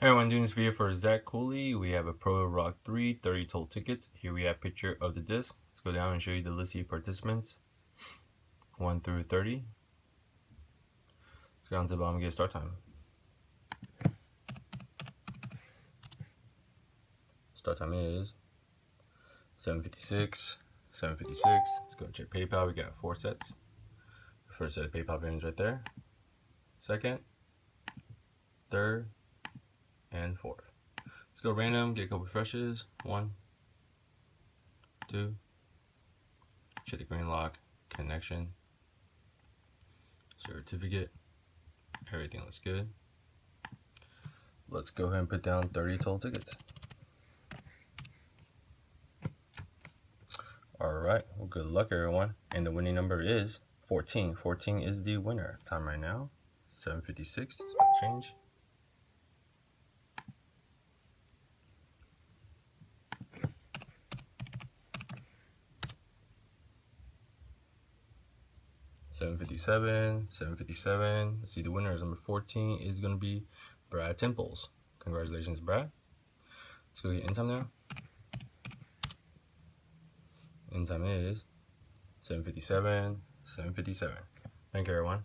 Everyone, doing this video for Zach Cooley. We have a Pro Roc3 30 total tickets. Here we have a picture of the disc. Let's go down and show you the list of participants. 1 through 30. Let's go down to the bottom and get start time. Start time is 7.56, 7.56. Let's go check PayPal. We got four sets. The first set of PayPal payments right there. Second, third, and fourth. Let's go random, get a couple refreshes. One, two, check the green lock, connection, certificate. Everything looks good. Let's go ahead and put down 30 total tickets. Alright, well good luck everyone. And the winning number is 14. 14 is the winner. Time right now, 7.56, it's about to change. Seven fifty seven, seven fifty seven. See the winner is number fourteen is gonna be Brad Temples. Congratulations, Brad. Let's go get end time now. End time is 757, 757. Thank you everyone.